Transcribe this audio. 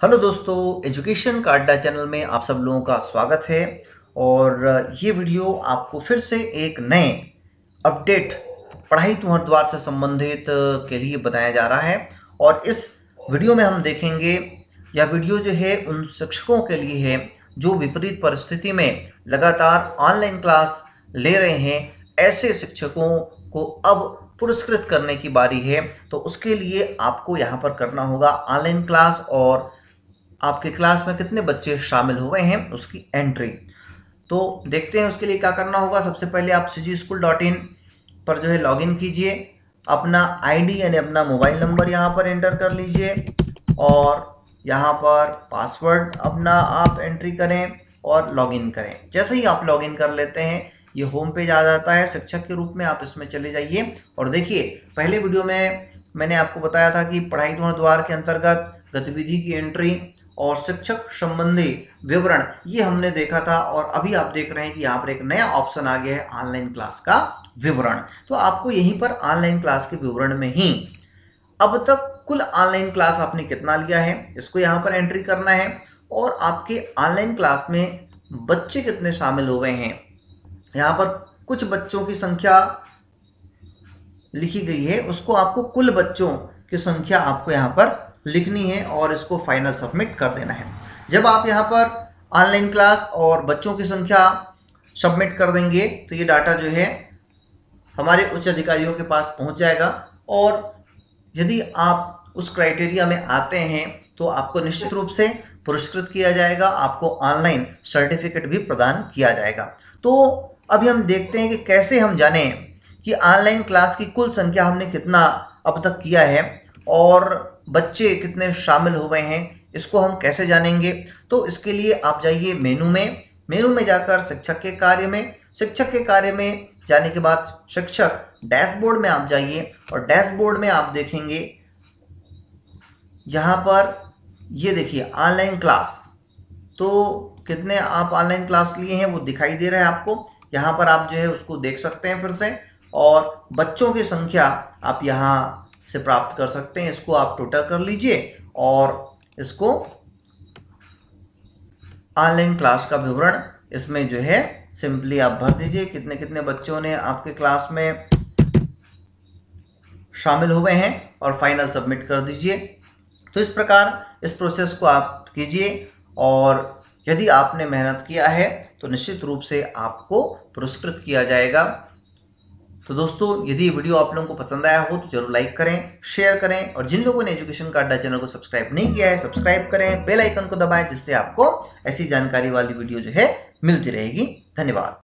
Hello दोस्तों, education का अड्डा चैनल में आप सब लोगों का स्वागत है और ये वीडियो आपको फिर से एक नए अपडेट पढ़ाई तुम्हार द्वार से संबंधित के लिए बनाया जा रहा है और इस वीडियो में हम देखेंगे, यह वीडियो जो है उन शिक्षकों के लिए है जो विपरीत परिस्थिति में लगातार ऑनलाइन क्लास ले रहे हैं। ऐसे शिक्षकों को अब पुरस्कृत करने की बारी है तो उसके लिए आपको यहाँ पर करना होगा ऑनलाइन क्लास और आपके क्लास में कितने बच्चे शामिल हुए हैं उसकी एंट्री। तो देखते हैं उसके लिए क्या करना होगा। सबसे पहले आप सी जी स्कूल डॉट इन पर जो है लॉगिन कीजिए। अपना आईडी यानी अपना मोबाइल नंबर यहाँ पर एंटर कर लीजिए और यहाँ पर पासवर्ड अपना आप एंट्री करें और लॉगिन करें। जैसे ही आप लॉगिन कर लेते हैं, ये होम पेज आ जाता है। शिक्षक के रूप में आप इसमें चले जाइए और देखिए, पहले वीडियो में मैंने आपको बताया था कि पढ़ाई द्वार के अंतर्गत गतिविधि की एंट्री और शिक्षक संबंधी विवरण, ये हमने देखा था और अभी आप देख रहे हैं कि यहाँ पर एक नया ऑप्शन आ गया है ऑनलाइन क्लास का विवरण। तो आपको यहीं पर ऑनलाइन क्लास के विवरण में ही अब तक कुल ऑनलाइन क्लास आपने कितना लिया है, इसको यहाँ पर एंट्री करना है और आपके ऑनलाइन क्लास में बच्चे कितने शामिल हो गए हैं। यहाँ पर कुछ बच्चों की संख्या लिखी गई है, उसको आपको कुल बच्चों की संख्या आपको यहाँ पर लिखनी है और इसको फाइनल सबमिट कर देना है। जब आप यहाँ पर ऑनलाइन क्लास और बच्चों की संख्या सबमिट कर देंगे तो ये डाटा जो है हमारे उच्च अधिकारियों के पास पहुँच जाएगा। और यदि आप उस क्राइटेरिया में आते हैं तो आपको निश्चित रूप से पुरस्कृत किया जाएगा, आपको ऑनलाइन सर्टिफिकेट भी प्रदान किया जाएगा। तो अभी हम देखते हैं कि कैसे हम जाने कि ऑनलाइन क्लास की कुल संख्या हमने कितना अब तक किया है और बच्चे कितने शामिल हुए हैं, इसको हम कैसे जानेंगे? तो इसके लिए आप जाइए मेनू में। मेनू में जाकर शिक्षक के कार्य में। शिक्षक के कार्य में जाने के बाद शिक्षक डैशबोर्ड में आप जाइए और डैशबोर्ड में आप देखेंगे, यहाँ पर ये देखिए, ऑनलाइन क्लास। तो कितने आप ऑनलाइन क्लास लिए हैं वो दिखाई दे रहा है आपको। यहाँ पर आप जो है उसको देख सकते हैं फिर से। और बच्चों की संख्या आप यहाँ से प्राप्त कर सकते हैं। इसको आप टोटल कर लीजिए और इसको ऑनलाइन क्लास का विवरण इसमें जो है सिंपली आप भर दीजिए। कितने कितने बच्चों ने आपके क्लास में शामिल हुए हैं और फाइनल सबमिट कर दीजिए। तो इस प्रकार इस प्रोसेस को आप कीजिए और यदि आपने मेहनत किया है तो निश्चित रूप से आपको पुरस्कृत किया जाएगा। तो दोस्तों, यदि वीडियो आप लोगों को पसंद आया हो तो ज़रूर लाइक करें शेयर करें, और जिन लोगों ने एजुकेशन का अड्डा चैनल को सब्सक्राइब नहीं किया है सब्सक्राइब करें बेल आइकन को दबाएँ, जिससे आपको ऐसी जानकारी वाली वीडियो जो है मिलती रहेगी। धन्यवाद।